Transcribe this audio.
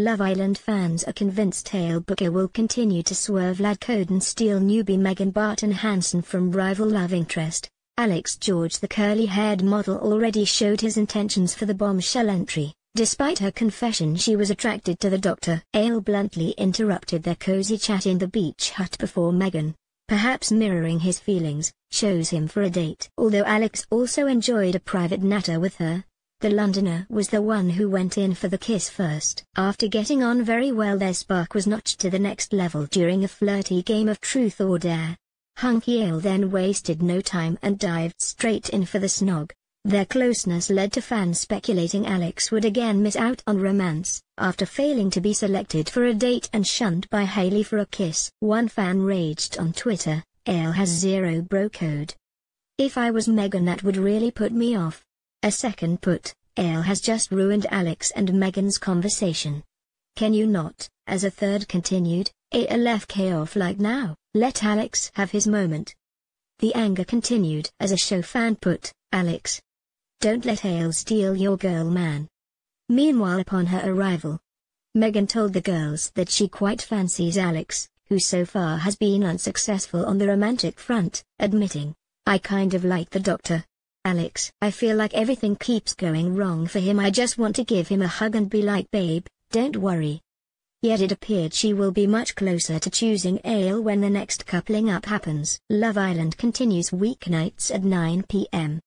Love Island fans are convinced Eyal Booker will continue to swerve Lad Code and steal newbie Megan Barton Hanson from rival love interest. Alex George the curly-haired model already showed his intentions for the bombshell entry. Despite her confession she was attracted to the doctor. Eyal bluntly interrupted their cozy chat in the beach hut before Megan, perhaps mirroring his feelings, chose him for a date. Although Alex also enjoyed a private natter with her, the Londoner was the one who went in for the kiss first. After getting on very well their spark was notched to the next level during a flirty game of truth or dare. Hunky Eyal then wasted no time and dived straight in for the snog. Their closeness led to fans speculating Alex would again miss out on romance, after failing to be selected for a date and shunned by Hayley for a kiss. One fan raged on Twitter, Eyal has zero bro code. If I was Megan that would really put me off. A second put, Eyal has just ruined Alex and Megan's conversation. Can you not, as a third continued, ALFK off like now, let Alex have his moment. The anger continued as a show fan put, Alex. Don't let Eyal steal your girl man. Meanwhile upon her arrival, Megan told the girls that she quite fancies Alex, who so far has been unsuccessful on the romantic front, admitting, I kind of like the doctor. Alex, I feel like everything keeps going wrong for him I just want to give him a hug and be like babe, don't worry. Yet it appeared she will be much closer to choosing Eyal when the next coupling up happens. Love Island continues weeknights at 9 p.m.